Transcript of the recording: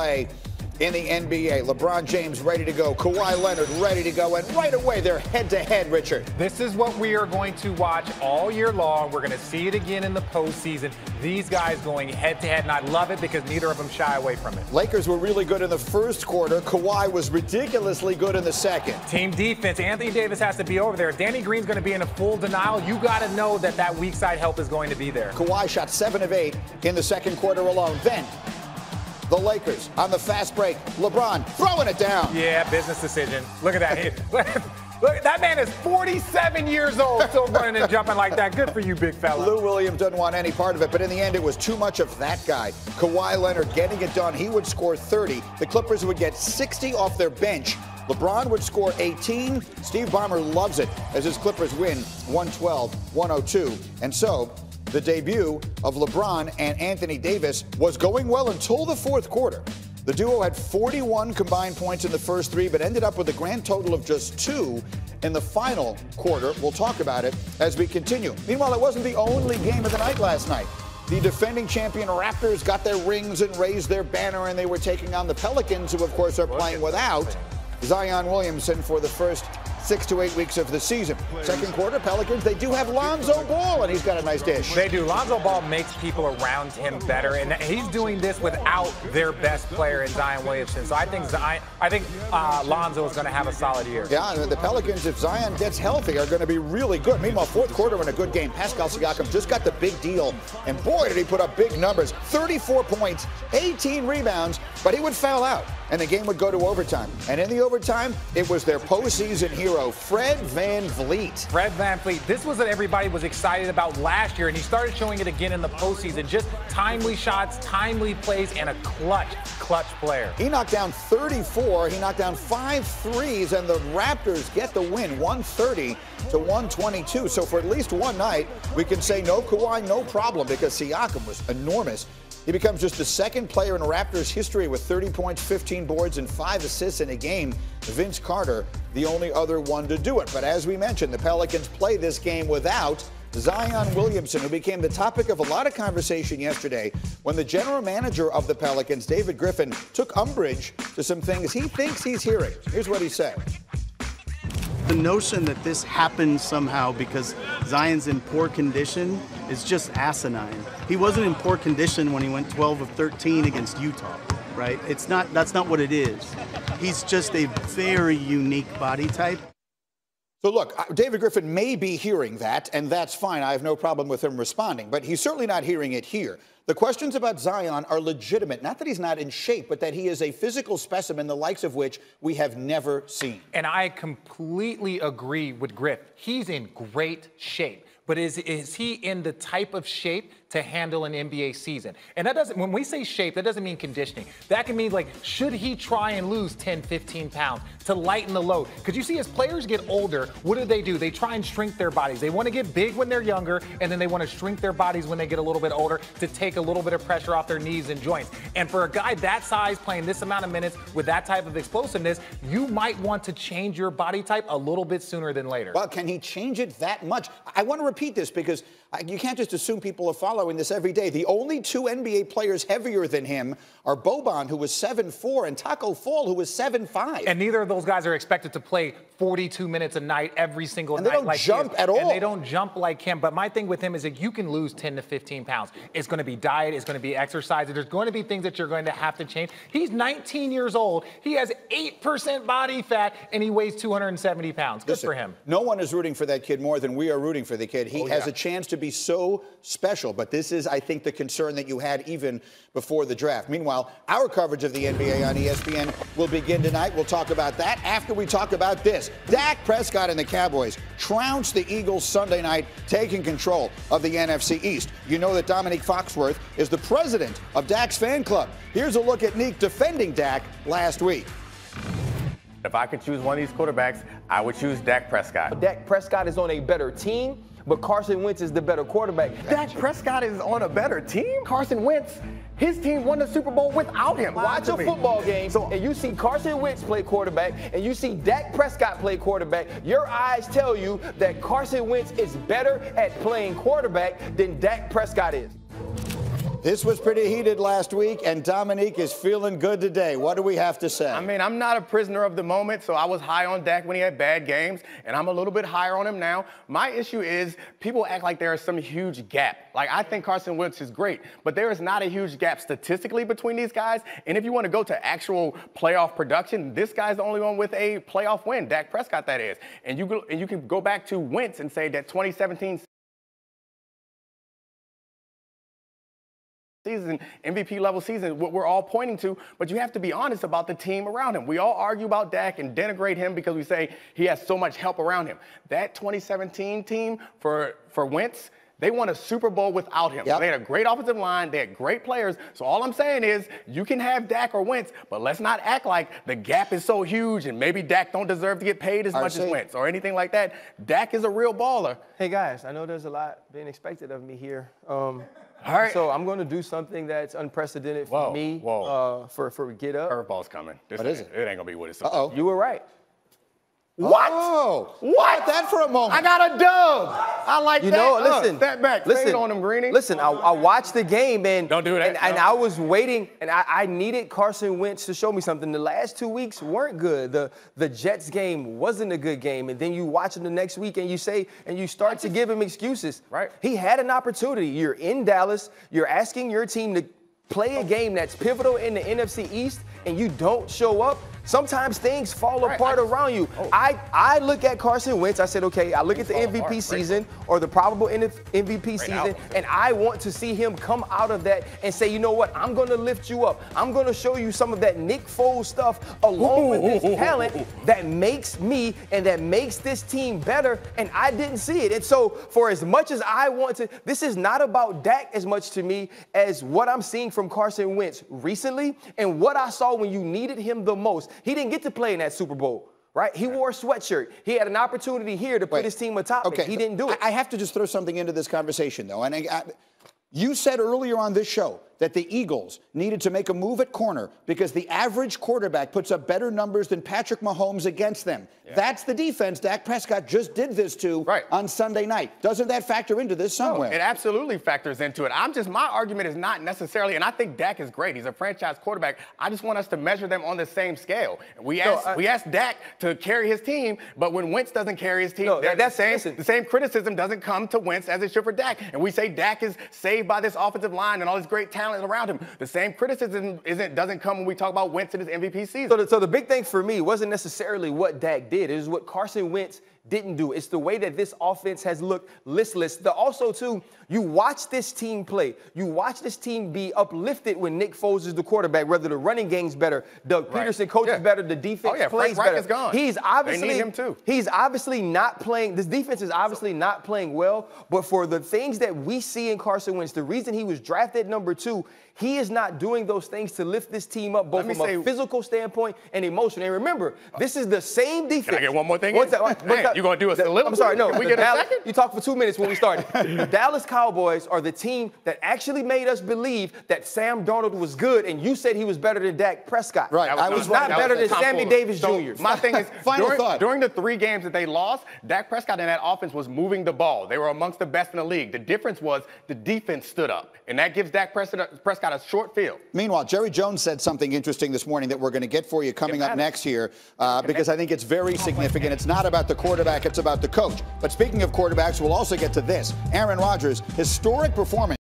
play in the NBA. LeBron James ready to go. Kawhi Leonard ready to go. And right away, they're head to head, Richard. This is what we are going to watch all year long. We're going to see it again in the postseason. These guys going head to head, and I love it because neither of them shy away from it. Lakers were really good in the first quarter. Kawhi was ridiculously good in the second. Team defense. Anthony Davis has to be over there. Danny Green's going to be in a full denial. You got to know that that weak side help is going to be there. Kawhi shot seven of eight in the second quarter alone. Then the Lakers on the fast break. LeBron throwing it down. Yeah, business decision. Look at that. Look, that man is 47 years old, still running and jumping like that. Good for you, big fella. Lou Williams doesn't want any part of it, but in the end, it was too much of that guy. Kawhi Leonard getting it done. He would score 30. The Clippers would get 60 off their bench. LeBron would score 18. Steve Ballmer loves it as his Clippers win 112 102. And so the debut of LeBron and Anthony Davis was going well until the fourth quarter. The duo had 41 combined points in the first three, but ended up with a grand total of just two in the final quarter. We'll talk about it as we continue. Meanwhile, it wasn't the only game of the night last night. The defending champion Raptors got their rings and raised their banner, and they were taking on the Pelicans, who, of course, are playing without Zion Williamson for the first six to eight weeks of the season. Second quarter, Pelicans, they do have Lonzo Ball, and he's got a nice dish. They do. Lonzo Ball makes people around him better, and he's doing this without their best player in Zion Williamson. So I think Zion, I think uh, Lonzo is going to have a solid year. Yeah, the Pelicans, if Zion gets healthy, are going to be really good. Meanwhile, fourth quarter in a good game, Pascal Siakam just got the big deal, and boy, did he put up big numbers. 34 points, 18 rebounds, but he would foul out, and the game would go to overtime. And in the overtime, it was their postseason hero, Fred Van VanVleet. Fred Van VanVleet. This was what everybody was excited about last year, and he started showing it again in the postseason. Just timely shots, timely plays, and a clutch, clutch player. He knocked down 34. He knocked down five threes, and the Raptors get the win, 130 to 122. So for at least one night, we can say no Kawhi, no problem, because Siakam was enormous. He becomes just the second player in Raptors history with 30 points, 15 boards, and five assists in a game. Vince Carter, the only other one to do it. But as we mentioned, the Pelicans play this game without Zion Williamson, who became the topic of a lot of conversation yesterday when the general manager of the Pelicans, David Griffin, took umbrage to some things he thinks he's hearing. Here's what he said. The notion that this happened somehow because Zion's in poor condition is just asinine. He wasn't in poor condition when he went 12 of 13 against Utah, right? It's not that's not what it is. He's just a very unique body type. So, look, uh, David Griffin may be hearing that, and that's fine. I have no problem with him responding, but he's certainly not hearing it here. The questions about Zion are legitimate. Not that he's not in shape, but that he is a physical specimen, the likes of which we have never seen. And I completely agree with Griff. He's in great shape. But is, is he in the type of shape to handle an NBA season. And that doesn't, when we say shape, that doesn't mean conditioning. That can mean like, should he try and lose 10, 15 pounds to lighten the load? Because you see, as players get older, what do they do? They try and shrink their bodies. They want to get big when they're younger, and then they want to shrink their bodies when they get a little bit older to take a little bit of pressure off their knees and joints. And for a guy that size playing this amount of minutes with that type of explosiveness, you might want to change your body type a little bit sooner than later. Well, can he change it that much? I want to repeat this because uh, you can't just assume people are following this every day. The only two NBA players heavier than him are Boban, who was 7'4, and Tacko Fall, who was 7'5. And neither of those guys are expected to play 42 minutes a night every single and night. They don't like jump at all. And they don't jump like him. But my thing with him is that you can lose 10 to 15 pounds. It's going to be diet, it's going to be exercise, there's going to be things that you're going to have to change. He's 19 years old. He has 8% body fat, and he weighs 270 pounds. Good Listen, for him. No one is rooting for that kid more than we are rooting for the kid. He Oh, has yeah. a chance to be so special, but this is, I think, the concern that you had even before the draft. Meanwhile, our coverage of the NBA on ESPN will begin tonight. We'll talk about that after we talk about this. Dak Prescott and the Cowboys trounced the Eagles Sunday night, taking control of the NFC East. You know that Domonique Foxworth is the president of Dak's fan club. Here's a look at Neek defending Dak last week. If I could choose one of these quarterbacks, I would choose Dak Prescott. Dak Prescott is on a better team, but Carson Wentz is the better quarterback. Dak Prescott is on a better team. Carson Wentz, his team won the Super Bowl without him. Watch a me. football game So- and you see Carson Wentz play quarterback and you see Dak Prescott play quarterback. Your eyes tell you that Carson Wentz is better at playing quarterback than Dak Prescott is. This was pretty heated last week, and Domonique is feeling good today. What do we have to say? I mean, I'm not a prisoner of the moment, so I was high on Dak when he had bad games, and I'm a little bit higher on him now. My issue is people act like there is some huge gap. Like, I think Carson Wentz is great, but there is not a huge gap statistically between these guys. And if you want to go to actual playoff production, this guy's the only one with a playoff win. Dak Prescott, that is. And you, go, and you can go back to Wentz and say that 2017 season, MVP level season, what we're all pointing to, but you have to be honest about the team around him. We all argue about Dak and denigrate him because we say he has so much help around him. That 2017 team for, for Wentz, they won a Super Bowl without him. Yep. They had a great offensive line. They had great players. So all I'm saying is you can have Dak or Wentz, but let's not act like the gap is so huge and maybe Dak don't deserve to get paid as much RC. as Wentz or anything like that. Dak is a real baller. Hey guys, I know there's a lot being expected of me here. Um, All right. So I'm going to do something that's unprecedented for Whoa, me. whoa. Uh, for for Get Up. Curveball's coming. This What is it? It ain't gonna be what it's Uh-oh. You were right. What? Oh, What? Got that for a moment. I got a dub. I like You that. know, Uh, listen. back. Listen. Fade on him, Greeny. Listen, I, I watched the game and Don't do that, And, and. I was waiting, and I, I needed Carson Wentz to show me something. The last two weeks weren't good. The the Jets game wasn't a good game, and then you watch him the next week and you say and you start to give him excuses. Right. He had an opportunity. You're in Dallas. You're asking your team to play a game that's pivotal in the NFC East, and you don't show up. Sometimes things fall Right, apart I- around you. Oh. I, I look at Carson Wentz. I said, okay, I look at the MVP apart, right. season or the probable MVP season, album. and I want to see him come out of that and say, you know what, I'm going to lift you up. I'm going to show you some of that Nick Foles stuff along with this talent that makes me and that makes this team better. And I didn't see it. And so, for as much as I want to, this is not about Dak as much to me as what I'm seeing from Carson Wentz recently and what I saw when you needed him the most. He didn't get to play in that Super Bowl. Right? He wore a sweatshirt. He had an opportunity here to put Wait. his team atop. it. Okay. He didn't do it. I, I have to just throw something into this conversation, though. And I, I, you said earlier on this show that the Eagles needed to make a move at corner because the average quarterback puts up better numbers than Patrick Mahomes against them. That's the defense Dak Prescott just did this to Right. on Sunday night. Doesn't that factor into this somewhere? It absolutely factors into it. I'm just my argument is not necessarily, and I think Dak is great. He's a franchise quarterback. I just want us to measure them on the same scale. We asked I- we asked Dak to carry his team, but when Wentz doesn't carry his team, No, they're that's- the same. listen. The same criticism doesn't come to Wentz as it should for Dak. And we say Dak is saved by this offensive line and all this great talent around him. The same criticism isn't doesn't come when we talk about Wentz in his MVP season. So the, so the big thing for me wasn't necessarily what Dak did. It was what Carson Wentz didn't do. It's the way that this offense has looked listless. The, also, too, you watch this team play. You watch this team be uplifted when Nick Foles is the quarterback, whether the running game's better, Doug Right. Pederson coaches Yeah. better, the defense Oh, yeah, plays Frank better. gone. He's They obviously need him, too. He's obviously not playing. This defense is obviously not playing well. But for the things that we see in Carson Wentz, the reason he was drafted number two, he is not doing those things to lift this team up, both from a physical standpoint and emotion. And remember, this is the same defense. Can I get one more thing What's that- what's that- you gonna do a the- soliloquy? I'm sorry, no. We the get a Dallas- second? You talked for two minutes when we started. the Dallas Cowboys are the team that actually made us believe that Sam Darnold was good, and you said he was better than Dak Prescott. Right, That I was was not better was than Sammy Fuller. Davis So Jr.. My thing is, Final during, thought. during the three games that they lost, Dak Prescott and that offense was moving the ball. They were amongst the best in the league. The difference was the defense stood up, and that gives Dak Prescott, Prescott a short field. Meanwhile, Jerry Jones said something interesting this morning that we're going to get for you coming up next here uh, because I think it's very significant. It's not about the quarterback, it's about the coach. But speaking of quarterbacks, we'll also get to this. Aaron Rodgers' historic performance.